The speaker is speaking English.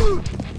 Ooh.